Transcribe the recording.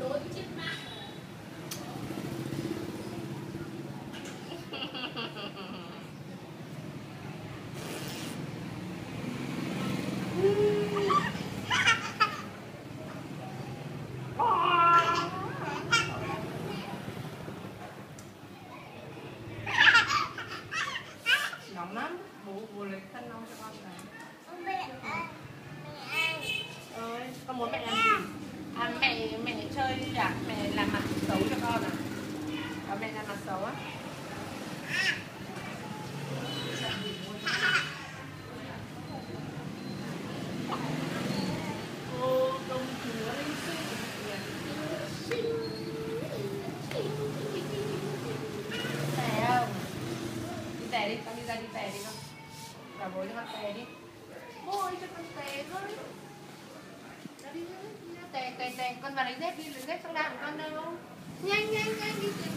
đối với chiếc mạng nóng lắm bố bố lấy khăn lau cho con này. Đi à mẹ làm mặt xấu cho con à. À mẹ làm mặt xấu á. Cô công chúa linh tè không? Đi tè đi con đi ra đi tè đi con. Cả bố cho con tè đi. Bôi cho con tè thôi tè tè con vào lấy dép đi, lấy dép trong đàn con đâu? Nhanh nhanh nhanh, đi